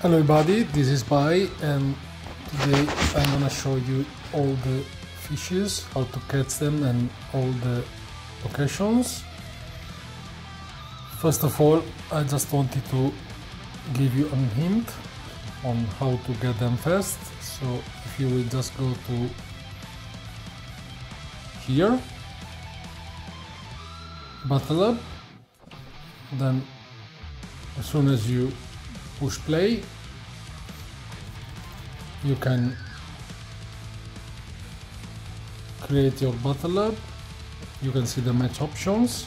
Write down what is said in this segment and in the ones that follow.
Hello everybody, this is Bai and today I'm gonna show you all the fishes, how to catch them and all the locations. First of all, I just wanted to give you a hint on how to get them fast. So if you will just go to here, Battle Lab, then as soon as you push play. You can create your battle lab you can see the match options.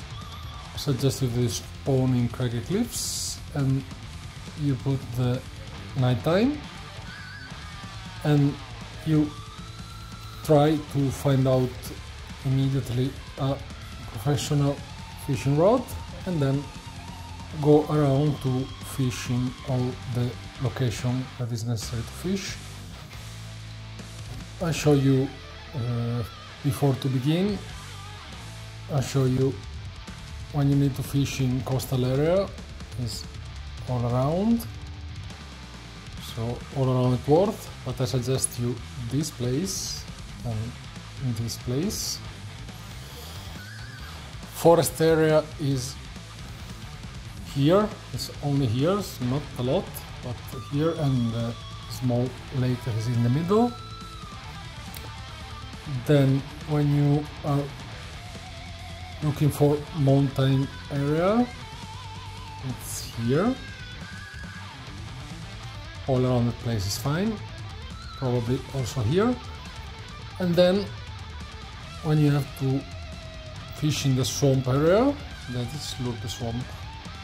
Suggested you the spawn in craggy cliffs and you put the night time. And you try to find out immediately a professional fishing rod and then go around to fish in all the location that is necessary to fish. I show you uh, before to begin. I show you when you need to fish in coastal area is all around. So all around it worth, but I suggest you this place and this place. Forest area is here it's only here it's not a lot but here and the small lake is in the middle. Then when you are looking for mountain area it's here. All around the place is fine probably also here. And then when you have to fish in the swamp area that is the Swamp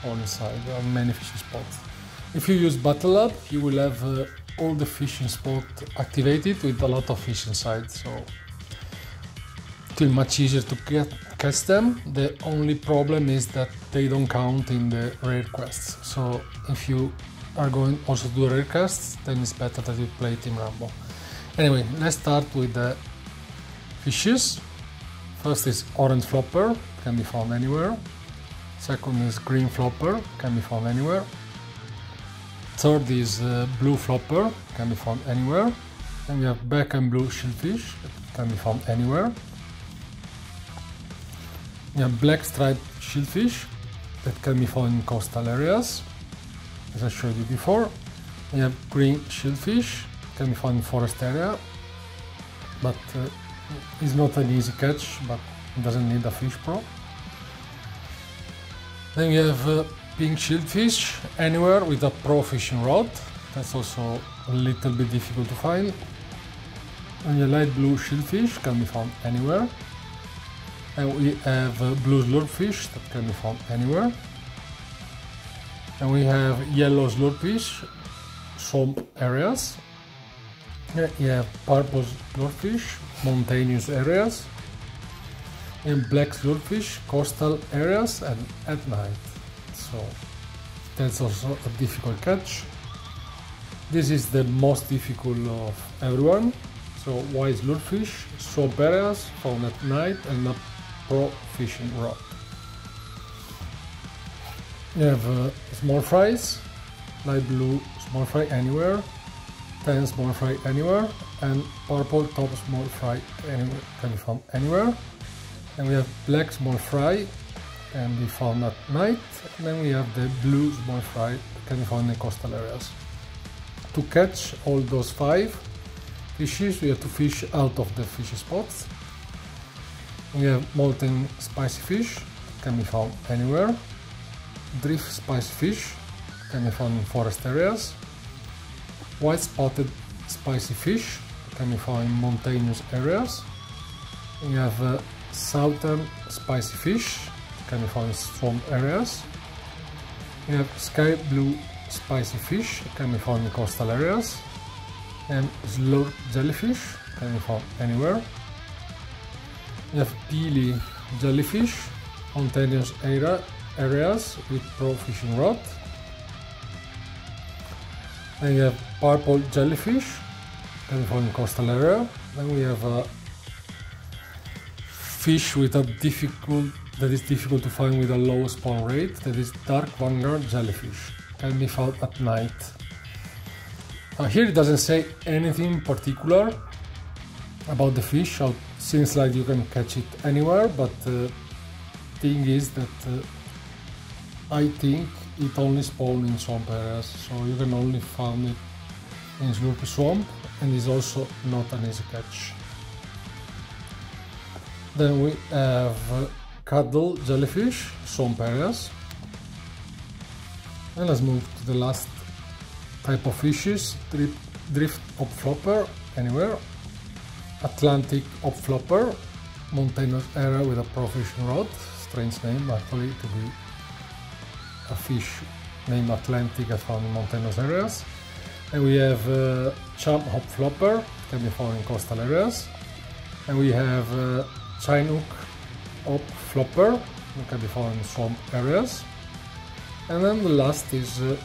on the side. There are many fishing spots. If you use Battle Lab, you will have uh, all the fishing spots activated with a lot of fish inside. So it will much easier to get, catch them. The only problem is that they don't count in the rare quests. So if you are going also to do rare quests, then it's better that you play Team Rumble. Anyway, let's start with the fishes. First is orange flopper, can be found anywhere. Second is green flopper, can be found anywhere. Third is uh, blue flopper, can be found anywhere. And we have black and blue shieldfish, can be found anywhere. We have black striped shieldfish, that can be found in coastal areas, as I showed you before. We have green shieldfish, can be found in forest area, but uh, it's not an easy catch, but it doesn't need a fish pro. Then we have uh, pink shieldfish anywhere with a pro fishing rod. That's also a little bit difficult to find. And the light blue shieldfish can be found anywhere. And we have uh, blue slurpfish that can be found anywhere. And we have yellow slurpfish, swamp areas. Have purple slurpfish, mountainous areas in black slurpfish, coastal areas and at night. So that's also a difficult catch. This is the most difficult of everyone. So white slurpfish, swamp areas found at night and a pro fishing rod. You have uh, small fries, light blue small fry anywhere, tan small fry anywhere, and purple top small fry anywhere can be found anywhere and we have black small fry and we found at night. And then we have the blue small fry can be found in coastal areas. To catch all those five fishes we have to fish out of the fish spots. We have molten spicy fish can be found anywhere. Drift spicy fish can be found in forest areas. White spotted spicy fish can be found in mountainous areas. We have uh, southern spicy fish, can be found in swamp areas. We have sky blue spicy fish, can be found in coastal areas. And slurp jellyfish, can be found anywhere. We have peely jellyfish, mountainous area, areas with pro fishing rod. Then we have purple jellyfish, can be found in coastal area. Then we have a fish with a difficult that is difficult to find with a low spawn rate that is dark vanguard jellyfish can be found at night Uh, here it doesn't say anything particular about the fish, so seems like you can catch it anywhere, but uh, thing is that uh, I think it only spawns in swamp areas, so you can only find it in Slurpy Swamp and is also not an easy catch. Then we have cuddle jellyfish, swamp areas. And let's move to the last type of fishes, drift, drift flopper, anywhere. Atlantic flopper, mountainous area with a pro fishing rod, strange name actually to be a fish named Atlantic as found in mountainous areas. And we have uh, Chum hop flopper, can be found in coastal areas. And we have uh, Chinook hop flopper, can be found in swamp areas. And then the last is uh,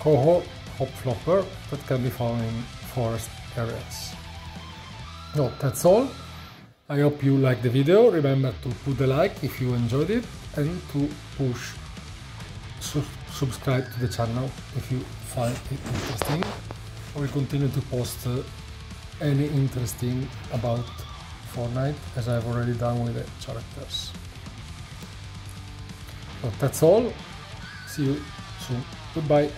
Coho hop flopper that can be found in forest areas. So that's all. I hope you liked the video. Remember to put a like if you enjoyed it and to push su subscribe to the channel if you find it interesting. I will continue to post uh, any interesting about Fortnite as I've already done with the characters. So that's all. See you soon. Goodbye.